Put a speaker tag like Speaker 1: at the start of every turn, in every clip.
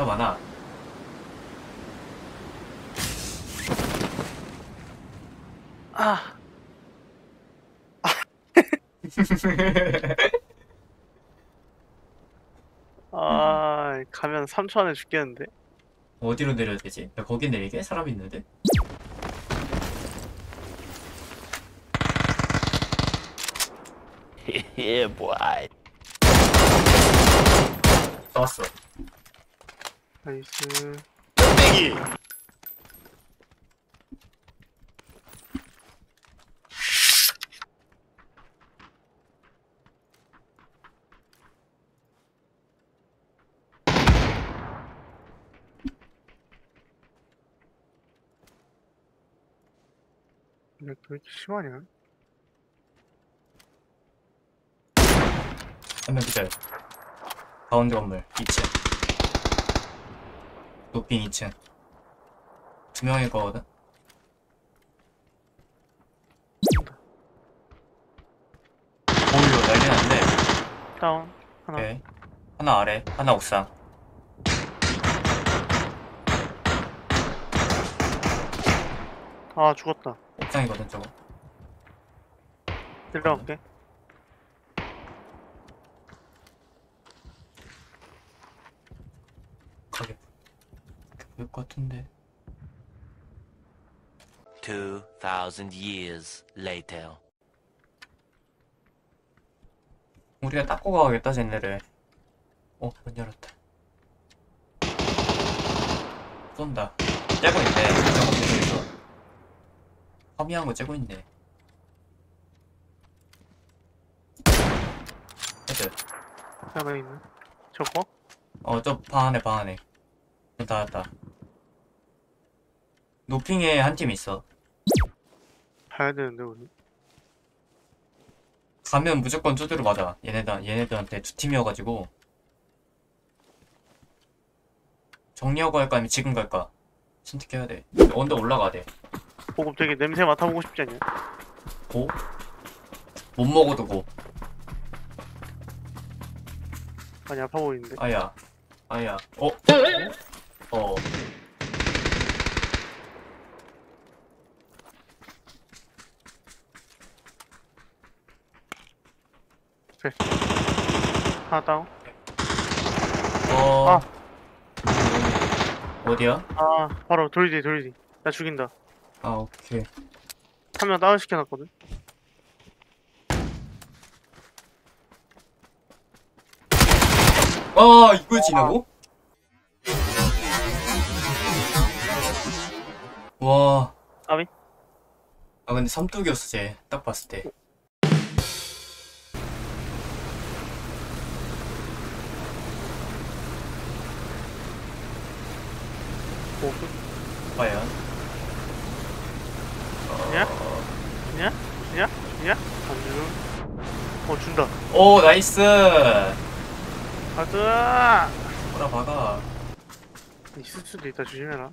Speaker 1: 다 많아.
Speaker 2: 아, 아, 가면 3초 안에 죽겠는데?
Speaker 1: 어디로 내려야 되지? 야, 거기 내리게? 사람 있는데?
Speaker 3: yeah, boy.
Speaker 1: 나왔어.
Speaker 2: 나이스.
Speaker 3: 땡이.
Speaker 2: 왜 이렇게 심하냐?
Speaker 1: 한명 기다려. 가운데 건물 2층. 높인 2층. 두 명일 거거든? 오일로 난리 났네.
Speaker 2: 다운. 하나.
Speaker 1: 오케이. 하나 아래, 하나 옥상.
Speaker 2: 아, 죽었다.
Speaker 1: 옥상이거든, 저거. 가게. 보일 것 같은데.
Speaker 3: 2,000 years later.
Speaker 1: 우리가 닦고 가야겠다, 쟤네를. 어, 문 열었다. 쏜다. 째고 있네. 저거 계속해서. 허미한 거 째고 있네. 헤드.
Speaker 2: 하나 있네. 저거?
Speaker 1: 어, 저 방 안에, 방 안에. 문 닫았다. 노핑에 한 팀 있어.
Speaker 2: 봐야 되는데, 우리.
Speaker 1: 가면 무조건 두드려 맞아. 얘네들, 얘네들한테 두 팀이어가지고. 정리하고 갈까 아니면 지금 갈까? 선택해야 돼. 언더 올라가야 돼.
Speaker 2: 보급 되게 냄새 맡아보고 싶지 않냐?
Speaker 1: 고? 못 먹어도 고.
Speaker 2: 많이 아파 보이는데.
Speaker 1: 아야. 아야. 어? 어.
Speaker 2: 하나 다운.
Speaker 1: 어.
Speaker 2: 아.
Speaker 1: 어디야?
Speaker 2: 아, 바로 돌리 뒤, 돌리 뒤. 나 죽인다.
Speaker 1: 아, 오케이.
Speaker 2: 한 명 다운 시켜놨거든.
Speaker 1: 아, 이걸 지나고? 와.
Speaker 2: 까비?
Speaker 1: 아, 근데 삼뚝이었어, 쟤. 딱 봤을 때.
Speaker 2: 보급.
Speaker 1: 과연?
Speaker 2: 냐? 냐? 냐? 냐? 안 주는. 어, 준다.
Speaker 1: 오, nice!
Speaker 2: 가자!
Speaker 1: 뭐라 박아.
Speaker 2: 있을 수도 있다, 조심해라.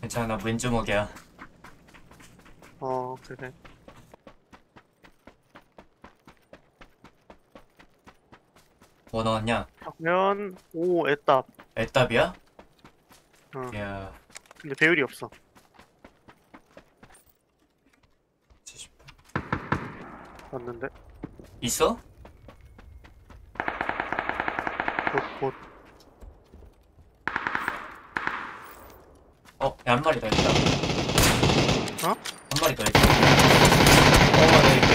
Speaker 1: 괜찮아, 나 왼주먹이야.
Speaker 2: 어, 그래.
Speaker 1: 뭐 나왔냐?
Speaker 2: 면, 오, 애답.
Speaker 1: 애답이야?
Speaker 2: 어,
Speaker 1: 이야,
Speaker 2: 근데 배율이 없어.
Speaker 1: 70.
Speaker 2: 맞는데?
Speaker 1: 있어?
Speaker 2: 곧, 곧.
Speaker 1: 어, 야, 한 마리 더 있다.
Speaker 2: 어?
Speaker 1: 한 마리 더 있다. 어, 나 이거.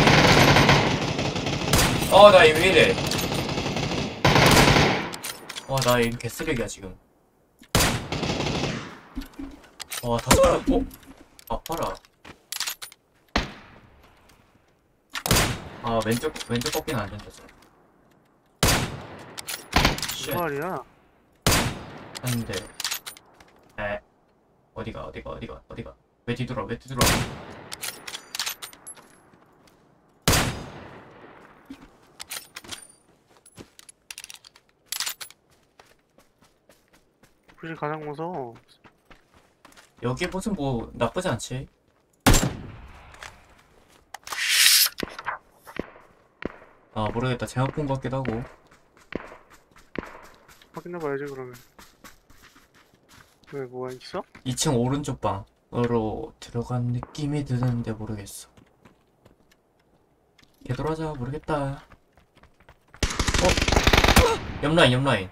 Speaker 1: 어, 나 이거 왜 이래? 어, 나 이거 개쓰레기야, 지금. 와, 다 잘라. 어? 아파라. 아, 왼쪽, 왼쪽 꺾기는 안 된다, 저.
Speaker 2: Shit. 말이야?
Speaker 1: 안 돼. 에. 어디가 어디가 어디가 어디가 왜 뒤돌아 왜 뒤돌아
Speaker 2: 굳이 가장 무서워.
Speaker 1: 여기 무슨 뭐 나쁘지 않지 아 모르겠다 제목 본것 같기도 하고
Speaker 2: 확인해봐야지, 그러면. 왜 뭐가 있어?
Speaker 1: 2층 오른쪽 방으로 들어간 느낌이 드는데 모르겠어. 되돌아자 모르겠다. 어? 옆라인 옆라인.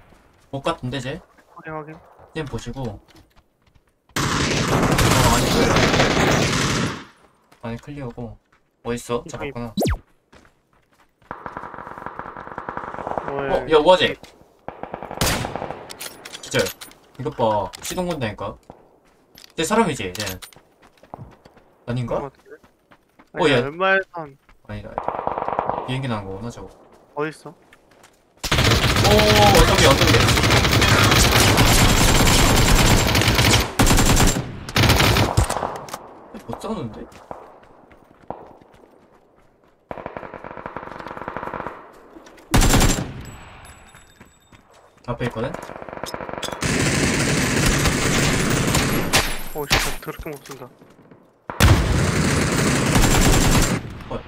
Speaker 1: 봇 같은데 쟤?
Speaker 2: 확인 확인.
Speaker 1: 쌤 보시고. Clear. 안에 clear고. 어딨어? 잡았구나. 어, 야, 뭐하지? 기절. 이것 봐. 시동 건다니까. 쟤 사람이지, 쟤는. 아닌가?
Speaker 2: 어,
Speaker 1: 어, 야.
Speaker 2: 웬만해선
Speaker 1: 아니다, 아니다. 비행기 난 거구나, 저거.
Speaker 2: 어디 있어?
Speaker 1: 오, 언덕이, 언덕이. 못 싸우는데? 앞에 있거든?
Speaker 2: 어, 진짜 더럽게 못 쓴다.
Speaker 1: 헐.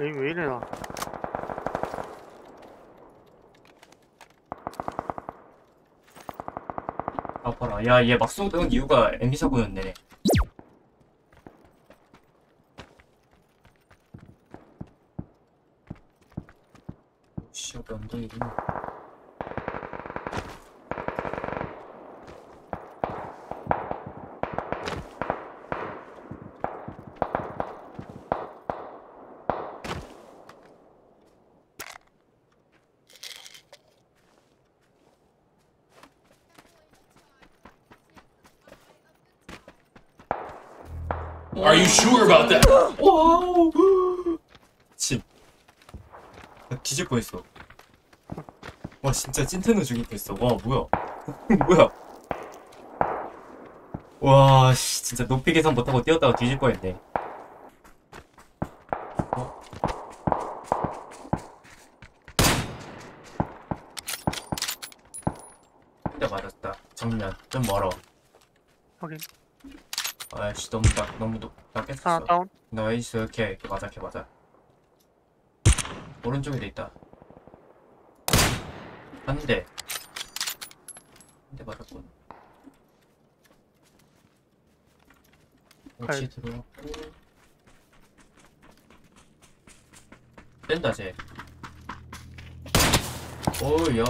Speaker 2: 왜, 왜 이래, 나?
Speaker 1: 아파라. 야, 얘 막 쏘던 이유가 MB 사고였네. 씨, 언덕이구나.
Speaker 4: Are you sure about that?
Speaker 1: 와우! 진. 나 뒤질 뻔했어. 와, 진짜 찐텐으로 죽일 뻔했어. 와, 뭐야. 뭐야. 와, 씨, 진짜 높이 계산 못하고 뛰었다가 뒤질 뻔했네. 어? 근데 맞았다. 정면. 좀 멀어.
Speaker 2: 확인.
Speaker 1: 아이씨, 너무 나, 너무 높, 낮겠어.
Speaker 2: 하나 다운.
Speaker 1: Nice 오케이. 걔 맞아 걔 맞아. 오른쪽에도 있다. 한 대. 한 대 맞았군. 오치 들어왔고. 뺀다 쟤. 오야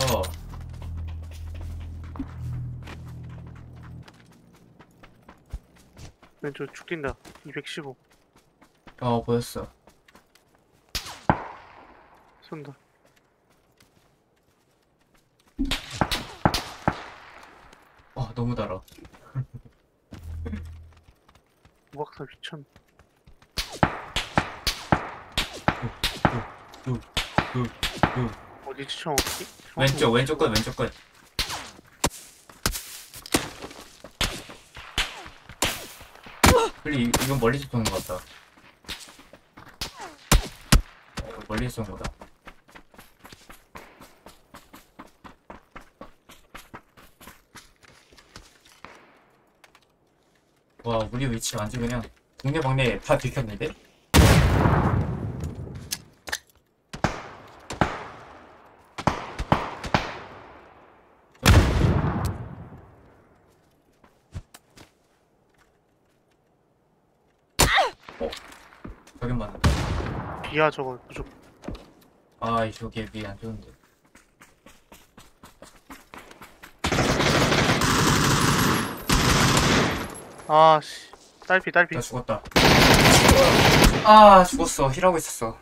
Speaker 2: 왼쪽 죽 뛴다. 215.
Speaker 1: 어 보였어
Speaker 2: 쏜다.
Speaker 1: 와 너무 달아
Speaker 2: 우악사 미천. 어디 지청 없지?
Speaker 1: 왼쪽 왼쪽 끝 왼쪽 끝 이- 이건 멀리서 쏘는 것 같다 어, 멀리서 쏜 거다 와 우리 위치 완전 그냥 동네방네 다 들켰는데? 저긴 맞는다
Speaker 2: 비야 저거 무조건.
Speaker 1: 아 저기 위에 안 좋은데
Speaker 2: 아씨. 딸피 딸피.
Speaker 1: 나 죽었다 아 죽었어 힐하고 있었어